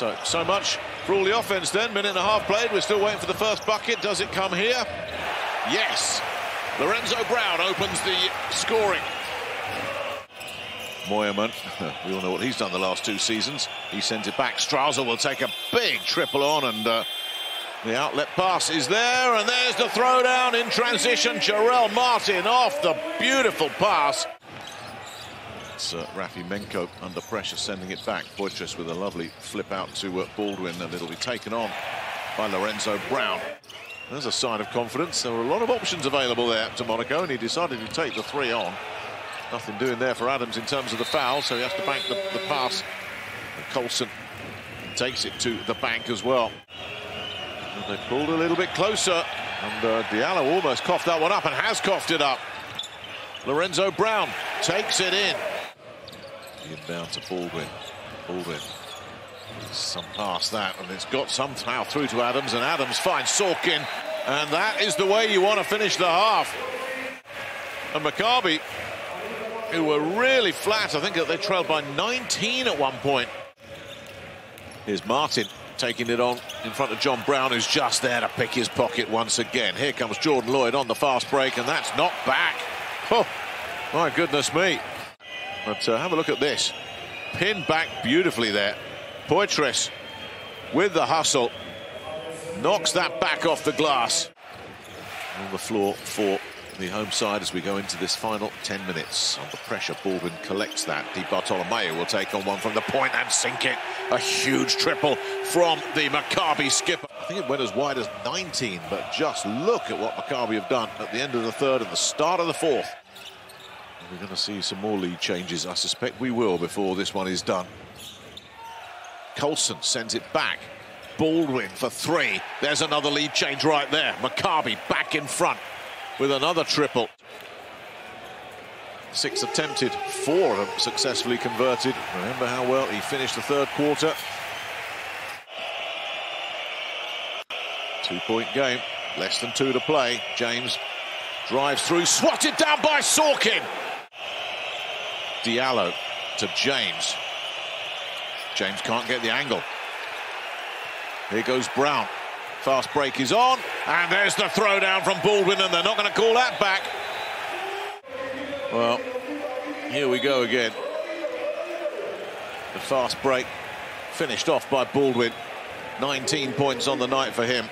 So, so much for all the offense then. Minute and a half played. We're still waiting for the first bucket. Does it come here? Yes. Lorenzo Brown opens the scoring. Moerman, we all know what he's done the last two seasons. He sent it back. Strazel will take a big triple on and uh, the outlet pass is there and there's the throwdown in transition. Jarell Martin off the beautiful pass. It's uh, Rafi Menco under pressure sending it back. Poythress with a lovely flip out to uh, Baldwin and it'll be taken on by Lorenzo Brown. There's a sign of confidence. There were a lot of options available there to Monaco and he decided to take the three on. Nothing doing there for Adams in terms of the foul, so he has to bank the, the pass. Colson takes it to the bank as well. And they pulled a little bit closer, and uh, Diallo almost coughed that one up and has coughed it up. Lorenzo Brown takes it in. Inbound to Baldwin. Baldwin. Some past that, and it's got somehow through to Adams, and Adams finds Sorkin, and that is the way you want to finish the half. And Maccabi who were really flat. I think that they trailed by 19 at one point. Here's Martin taking it on in front of John Brown, who's just there to pick his pocket once again. Here comes Jordan Loyd on the fast break, and that's not back. Oh, my goodness me. But uh, have a look at this. Pinned back beautifully there. Poythress with the hustle. Knocks that back off the glass. On the floor for the home side as we go into this final 10 minutes. Under pressure, Baldwin collects that. DiBartolomeo will take on one from the point and sink it. A huge triple from the Maccabi skipper. I think it went as wide as 19, but just look at what Maccabi have done at the end of the third and the start of the fourth. We're going to see some more lead changes. I suspect we will before this one is done. Colson sends it back. Baldwin for three. There's another lead change right there. Maccabi back in front with another triple. Six attempted, four of them successfully converted. Remember how well he finished the third quarter. Two-point game, less than two to play. James drives through, swatted down by Sorkin. Diallo to James. James can't get the angle. Here goes Brown. Fast break is on, and there's the throwdown from Baldwin, and they're not going to call that back. Well, here we go again. The fast break finished off by Baldwin. 19 points on the night for him.